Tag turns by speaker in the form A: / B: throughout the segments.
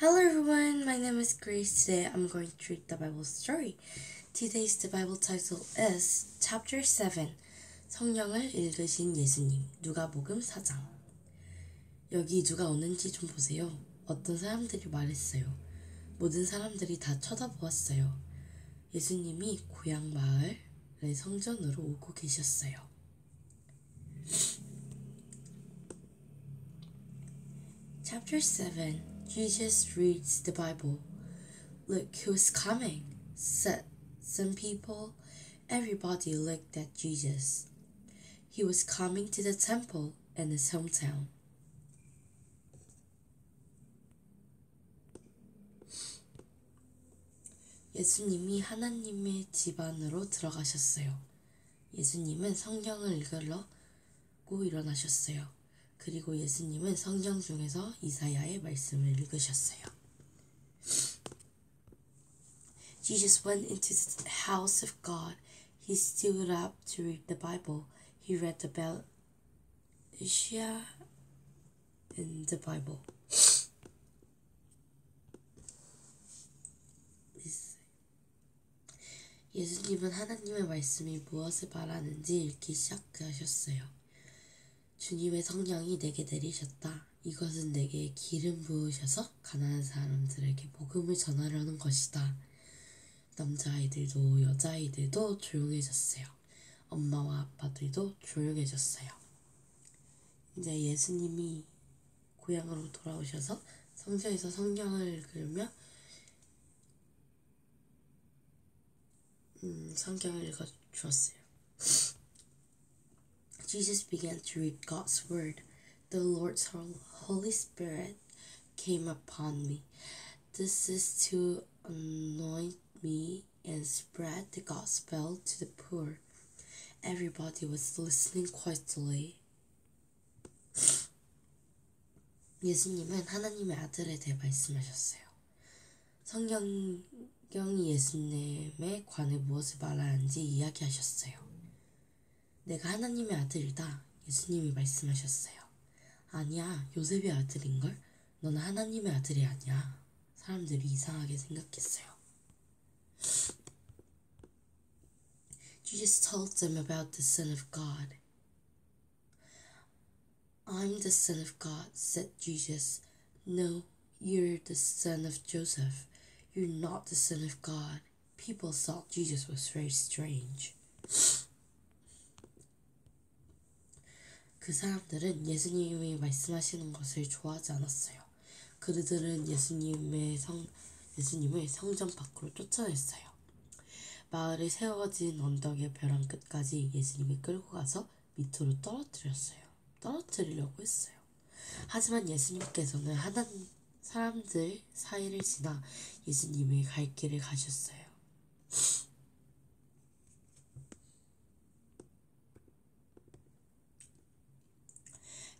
A: Hello everyone, my name is Grace. Today I'm going to read the Bible story. Today's the Bible title is Chapter 7 성령을 읽으신 예수님 누가복음 4장 여기 누가 오는지 좀 보세요. 어떤 사람들이 말했어요. 모든 사람들이 다 쳐다보았어요. 예수님이 고향 마을의 성전으로 오고 계셨어요. Chapter 7 Jesus reads the Bible. Look who's coming, said some people. Everybody looked at Jesus. He was coming to the temple in his hometown. 예수님이 하나님의 집안으로 들어가셨어요. 예수님은 성경을 읽으려고 일어나셨어요. 그리고 예수님은 성경 중에서 이사야의 말씀을 읽으셨어요. Jesus went into the house of God. He stood up to read the Bible. He read about Isaiah in the Bible. 예수님은 하나님의 말씀이 무엇을 말하는지 읽기 시작하셨어요. 주님의 성령이 내게 내리셨다. 이것은 내게 기름 부으셔서 가난한 사람들에게 복음을 전하려는 것이다. 남자아이들도 여자아이들도 조용해졌어요. 엄마와 아빠들도 조용해졌어요. 이제 예수님이 고향으로 돌아오셔서 성전에서 성경을 읽으며 음, 성경을 읽어 주었어요. Jesus began to read God's word. The Lord's Holy Spirit came upon me. This is to anoint me and spread the gospel to the poor. Everybody was listening quietly. 예수님은 하나님의 아들에 대해 말씀하셨어요. 성경이 예수님에 관해 무엇을 말하는지 이야기하셨어요. 내가 하나님의 아들이다. 예수님이 말씀하셨어요. 아니야, 요셉의 아들인걸? 너는 하나님의 아들이 아니야. 사람들이 이상하게 생각했어요. Jesus told them about the Son of God. I'm the Son of God, said Jesus. No, you're the son of Joseph. You're not the Son of God. People thought Jesus was very strange. 그 사람들은 예수님이 말씀하시는 것을 좋아하지 않았어요. 그들은 예수님의 성, 예수님을 성전 밖으로 쫓아냈어요. 마을에 세워진 언덕의 벼랑 끝까지 예수님이 끌고 가서 밑으로 떨어뜨렸어요. 떨어뜨리려고 했어요. 하지만 예수님께서는 하나 사람들 사이를 지나 예수님의 갈 길을 가셨어요.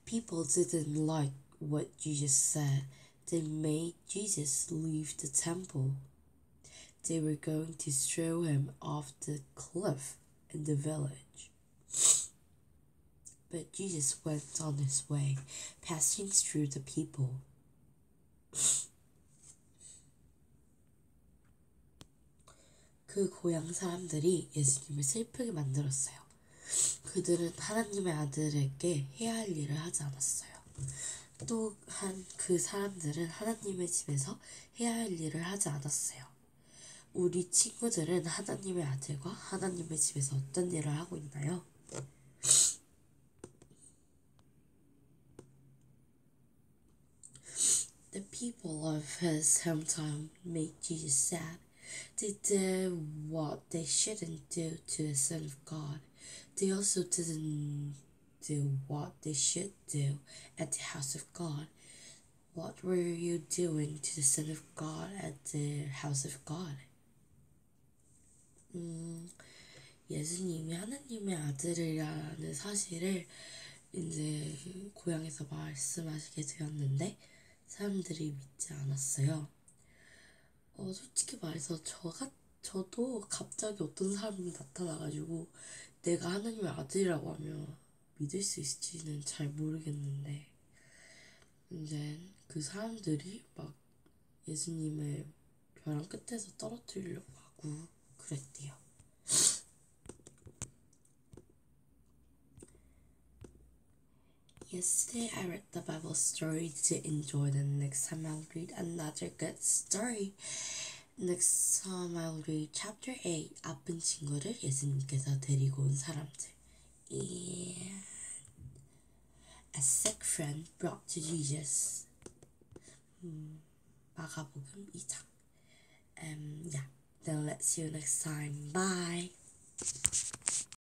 A: People didn't like what Jesus said. They made Jesus leave the temple. They were going to throw him off the cliff in the village. But Jesus went on his way, passing through the people. 그 고향 사람들이 예수님을 슬프게 만들었어요. 그들은 하나님의 아들에게 해야 할 일을 하지 않았어요. 또한 그 사람들은 하나님의 집에서 해야 할 일을 하지 않았어요. 우리 친구들은 하나님의 아들과 하나님의 집에서 어떤 일을 하고 있나요? The people of his hometown made Jesus sad. They did what they shouldn't do to the Son of God. They also didn't do what they should do at the house of God. What were you doing to the Son of God at the house of God? 음, 예수님이 하나님의 아들이라는 사실을 이제 고향에서 말씀하시게 되었는데 사람들이 믿지 않았어요. 어, 솔직히 말해서 저가 저도 갑자기 어떤 사람이 나타나가지고 내가 하나님의 아들이라고 하면 믿을 수 있을지는 잘 모르겠는데 이제 그 사람들이 막 예수님을 벼랑 끝에서 떨어뜨리려고 하고 그랬대요. Yesterday I read the Bible story to enjoy the next time I'll read another good story. Next time I'll read chapter 8 아픈 친구를 예수님께서 데리고 온 사람들. And a sick friend brought to Jesus. 음, 마가복음 2장. Um, yeah. Then let's see you next time. Bye.